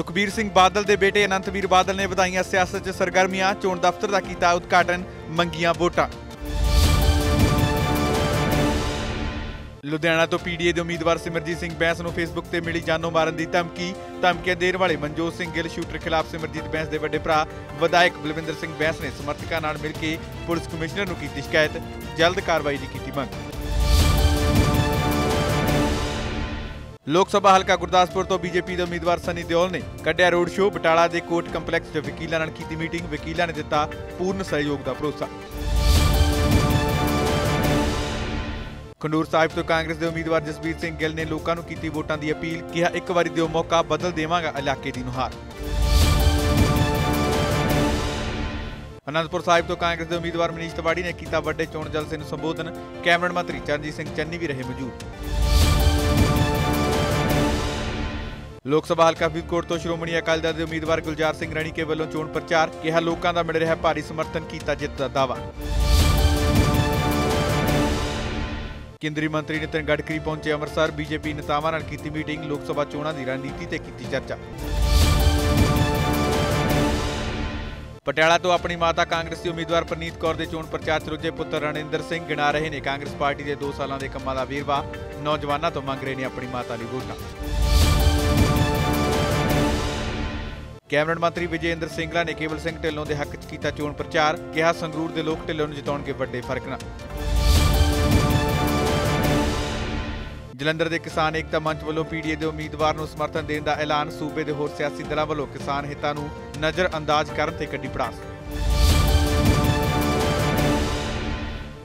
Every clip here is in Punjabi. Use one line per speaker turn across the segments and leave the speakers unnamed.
ਸੁਖਬੀਰ ਸਿੰਘ ਬਾਦਲ ਦੇ ਬੇਟੇ ਅਨੰਤਵੀਰ ਬਾਦਲ ਨੇ ਵਧਾਈਆਂ ਸਿਆਸਤ 'ਚ ਸਰਗਰਮੀਆਂ, ਚੋਣ ਦਫ਼ਤਰ ਦਾ ਕੀਤਾ ਉਦਘਾਟਨ, ਮੰਗੀਆਂ ਵੋਟਾਂ। ਲੁਧਿਆਣਾ ਤੋਂ ਪੀਡੀਏ ਦੇ ਉਮੀਦਵਾਰ ਸਿਮਰਜੀਤ ਸਿੰਘ ਬੈਂਸ ਨੂੰ ਫੇਸਬੁੱਕ ਤੇ ਮਿਲੀ ਜਾਨੋਂ ਮਾਰਨ ਦੀ ਧਮਕੀ। ਧਮਕੀਆਂ ਦੇਣ ਵਾਲੇ ਮਨਜੋਤ ਸਿੰਘ ਗਿੱਲ, ਸ਼ੂਟਰ ਖਿਲਾਫ ਸਿਮਰਜੀਤ ਬੈਂਸ ਦੇ ਵੱਡੇ ਭਰਾ, ਵਿਧਾਇਕ ਬਲਵਿੰਦਰ ਸਿੰਘ ਬੈਂਸ ਨੇ ਸਮਰਥਕਾਂ ਨਾਲ ਮਿਲ ਕੇ ਪੁਲਿਸ ਕਮਿਸ਼ਨਰ ਨੂੰ ਕੀਤੀ ਸ਼ਿਕਾਇਤ। ਜਲਦ ਕਾਰਵਾਈ ਦੀ ਕੀਤੀ ਮੰਗ। ਲੋਕ ਸਭਾ ਹਲਕਾ ਗੁਰਦਾਸਪੁਰ ਤੋਂ ਬੀਜੇਪੀ ਦੇ ਉਮੀਦਵਾਰ ਸਨੀ ਦਿਓਲ ਨੇ ਕੱਢਿਆ ਰੋਡ ਸ਼ੋਅ। ਬਟਾਲਾ ਦੇ ਕੋਰਟ ਕੰਪਲੈਕਸ 'ਚ ਵਕੀਲਾਂ ਨਾਲ ਕੀਤੀ ਮੀਟਿੰਗ। ਵਕੀਲਾਂ ਨੇ ਦਿੱਤਾ ਪੂਰਨ ਸਹਿਯੋਗ ਦਾ ਭਰੋਸਾ। ਖੰਡੂਰ ਸਾਹਿਬ ਤੋਂ ਕਾਂਗਰਸ ਦੇ ਉਮੀਦਵਾਰ ਜਸਬੀਰ ਸਿੰਘ ਗਿੱਲ ਨੇ ਲੋਕਾਂ ਨੂੰ ਕੀਤੀ ਵੋਟਾਂ ਦੀ ਅਪੀਲ, ਕਿਹਾ ਇੱਕ ਵਾਰੀ ਦਿਓ ਮੌਕਾ, ਬਦਲ ਦੇਵਾਂਗਾ ਇਲਾਕੇ ਦੀ ਨੁਹਾਰ। ਅਨੰਦਪੁਰ ਸਾਹਿਬ ਤੋਂ ਕਾਂਗਰਸ ਦੇ ਉਮੀਦਵਾਰ ਮਨੀਸ਼ ਤਿਵਾੜੀ ਨੇ ਕੀਤਾ ਵੱਡੇ ਚੋਣ ਜਲਸੇ ਨੂੰ ਸੰਬੋਧਨ। ਕੈਬਨਿਟ ਮੰਤਰੀ ਚਰਨਜੀਤ ਸਿੰਘ ਚੰਨੀ ਵੀ ਰਹੇ ਮੌਜੂਦ। ਲੋਕ ਸਭਾ ਹਲਕਾ ਫਰੀਦਕੋਟ ਤੋਂ ਸ਼੍ਰੋਮਣੀ ਅਕਾਲੀ ਦਲ ਦੇ ਉਮੀਦਵਾਰ ਗੁਲਜ਼ਾਰ ਸਿੰਘ ਰਣੀਕੇ ਵੱਲੋਂ ਚੋਣ ਪ੍ਰਚਾਰ ਕਿਹਾ ਲੋਕਾਂ ਦਾ ਮਿਲ ਰਿਹਾ ਭਾਰੀ ਸਮਰਥਨ ਕੀਤਾ ਜਿੱਤ ਦਾ ਦਾਅਵਾ। ਕੇਂਦਰੀ ਮੰਤਰੀ ਨਿਤਿਨ ਗਡਕਰੀ ਪਹੁੰਚੇ ਅੰਮ੍ਰਿਤਸਰ। ਬੀਜੇਪੀ ਨੇਤਾਵਾਂ ਨਾਲ ਕੀਤੀ ਮੀਟਿੰਗ। ਲੋਕ ਸਭਾ ਚੋਣਾਂ ਦੀ ਰਣਨੀਤੀ ਤੇ ਕੀਤੀ ਚਰਚਾ। ਪਟਿਆਲਾ ਤੋਂ ਆਪਣੀ ਮਾਤਾ ਕਾਂਗਰਸੀ ਉਮੀਦਵਾਰ ਪ੍ਰਨੀਤ ਕੌਰ ਦੇ ਚੋਣ ਪ੍ਰਚਾਰ 'ਚ ਰੁੱਝੇ ਪੁੱਤਰ ਰਣਿੰਦਰ ਸਿੰਘ ਗਿਣਾ ਰਹੇ ਨੇ। ਕਾਂਗਰਸ ਪਾਰਟੀ ਦੇ 2 ਸਾਲਾਂ ਦੇ ਕੰਮਾਂ ਦਾ ਵੇਰਵਾ। ਨੌਜਵਾਨਾਂ ਤੋਂ ਮੰਗ ਰਹੇ ਨੇ ਆਪਣੀ ਮਾਤਾ ਲਈ ਵੋਟਾਂ। ਕੈਬਨਿਟ ਮੰਤਰੀ ਵਿਜੇਂਦਰ ਸਿੰਗਲਾ ਨੇ ਕੇਵਲ ਸਿੰਘ ਢਿੱਲੋਂ ਦੇ ਹੱਕ 'ਚ ਕੀਤਾ ਚੋਣ ਪ੍ਰਚਾਰ, ਕਿਹਾ ਸੰਗਰੂਰ ਦੇ ਲੋਕ ਢਿੱਲੋਂ ਨੂੰ ਜਿਤਾਉਣਗੇ ਵੱਡੇ ਫ਼ਰਕ ਨਾਲ ਜਲੰਧਰ ਦੇ ਕਿਸਾਨ ਏਕਤਾ ਮੰਚ ਵੱਲੋਂ ਪੀਡੀਏ ਦੇ ਉਮੀਦਵਾਰ ਨੂੰ ਸਮਰਥਨ ਦੇਣ ਦਾ ਐਲਾਨ ਸੂਬੇ ਦੇ ਹੋਰ ਸਿਆਸੀ ਦਲਾਂ ਵੱਲੋਂ ਕਿਸਾਨ ਹਿੱਤਾਂ ਨੂੰ ਨਜ਼ਰ ਅੰਦਾਜ਼ ਕਰਨ ਤੇ ਕੱਢੀ ਪੜਾਸ।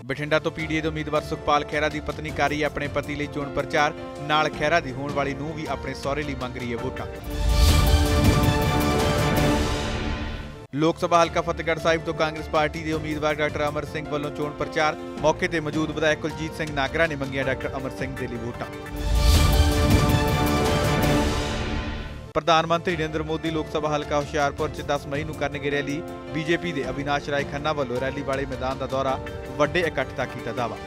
ਬਠਿੰਡਾ ਤੋਂ ਪੀਡੀਏ ਦੇ ਉਮੀਦਵਾਰ ਸੁਖਪਾਲ ਖਹਿਰਾ ਦੀ ਪਤਨੀ ਕਾਰੀ ਆਪਣੇ ਪਤੀ ਲਈ ਚੋਣ ਪ੍ਰਚਾਰ, ਨਾਲ ਖਹਿਰਾ ਦੀ ਹੋਣ ਵਾਲੀ ਨੂੰ ਵੀ ਆਪਣੇ ਸਹੁਰੇ ਲਈ ਮੰਗ ਰਹੀ ਹੈ ਵੋਟਾਂ। ਲੋਕ ਸਭਾ ਹਲਕਾ ਫਤਿਹਗੜ੍ਹ ਸਾਹਿਬ ਤੋਂ ਕਾਂਗਰਸ ਪਾਰਟੀ ਦੇ ਉਮੀਦਵਾਰ ਡਾਕਟਰ ਅਮਰ ਸਿੰਘ ਵੱਲੋਂ ਚੋਣ ਪ੍ਰਚਾਰ। ਮੌਕੇ ਤੇ ਮੌਜੂਦ ਵਿਧਾਇਕ ਕੁਲਜੀਤ ਸਿੰਘ ਨਾਗਰਾ ਨੇ ਮੰਗੀਆਂ ਡਾਕਟਰ ਅਮਰ ਸਿੰਘ ਦੇ ਲਈ ਵੋਟਾਂ। ਪ੍ਰਧਾਨ ਮੰਤਰੀ ਨਰਿੰਦਰ ਮੋਦੀ ਲੋਕ ਸਭਾ ਹਲਕਾ ਹੁਸ਼ਿਆਰਪੁਰ 'ਚ 10 ਮਈ ਨੂੰ ਕਰਨਗੇ ਰੈਲੀ। ਬੀਜੇਪੀ ਦੇ ਅਵਿਨਾਸ਼ ਰਾਏ ਖੰਨਾ ਵੱਲੋਂ ਰੈਲੀ ਵਾਲੇ ਮੈਦਾਨ ਦਾ ਦੌਰਾ। ਵੱਡੇ ਇਕੱਠ ਦਾ ਕੀਤਾ ਦਾਅਵਾ।